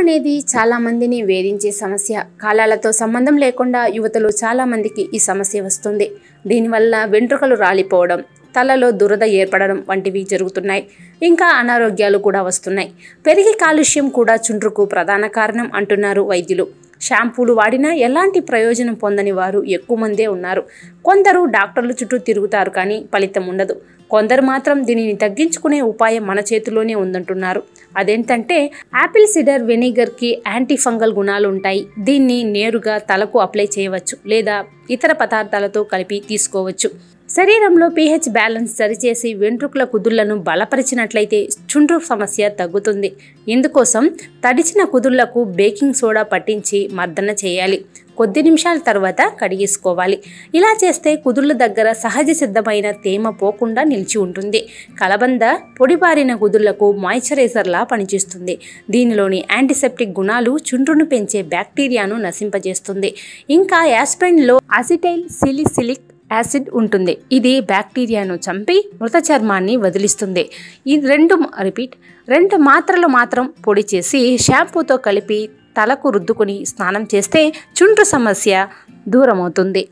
అనేది చాలా మందిని వేధించే సమస్య. కాలాలతో సంబంధం లేకుండా యువతలు చాలా మందికి ఈ సమస్య వస్తుంది. దీనివల్ల వెంట్రుకలు రాలిపోవడం తలలో దురద ఏర్పడడం వంటివి జరుగుతున్నాయి. ఇంకా అనారోగ్యాలు కూడా వస్తున్నాయి. పెరిగి కాలుష్యం కూడా చుండ్రుకు ప్రధాన కారణం అంటున్నారు వైద్యులు. షాంపూలు వాడినా ఎలాంటి ప్రయోజనం పొందని వారు ఎక్కువ మందే ఉన్నారు. కొందరు డాక్టర్ల చుట్టూ తిరుగుతారు కానీ ఫలితం ఉండదు. కొందరు మాత్రం దీనిని తగ్గించుకునే ఉపాయం మన చేతిలోనే ఉందంటున్నారు. అదేంటంటే యాపిల్ సిడర్ వెనిగర్కి యాంటీ ఫంగల్ గుణాలు ఉంటాయి దీన్ని నేరుగా తలకు అప్లై చేయవచ్చు లేదా ఇతర పదార్థాలతో కలిపి తీసుకోవచ్చు. శరీరంలో పీహెచ్ బ్యాలెన్స్ సరిచేసి వెంట్రుకల కుదుళ్ళను బలపరిచినట్లయితే చుండ్రు సమస్య తగ్గుతుంది. ఇందుకోసం తడిచిన కుదుళ్ళకు బేకింగ్ సోడా పట్టించి మర్దన చేయాలి. కొద్ది నిమిషాల తర్వాత కడిగేసుకోవాలి. ఇలా చేస్తే కుదుళ్ళ దగ్గర సహజ సిద్ధమైన తేమ పోకుండా నిలిచి ఉంటుంది. కలబంద పొడిబారిన కుదుళ్ళకు మాయిశ్చరైజర్లా పనిచేస్తుంది. దీనిలోని యాంటీసెప్టిక్ గుణాలు చుండ్రును పెంచే బ్యాక్టీరియాను నశింపజేస్తుంది. ఇంకా యాస్ప్రైన్లో అసిటైల్ సిలిసిలిక్ యాసిడ్ ఉంటుంది. ఇది బ్యాక్టీరియాను చంపి మృత చర్మాన్ని వదిలిస్తుంది. ఈ రెండు రిపీట్ రెండు మాత్రలు మాత్రం పొడి చేసి షాంపూతో కలిపి తలకు రుద్దుకుని స్నానం చేస్తే చుండ్రు సమస్య దూరమవుతుంది.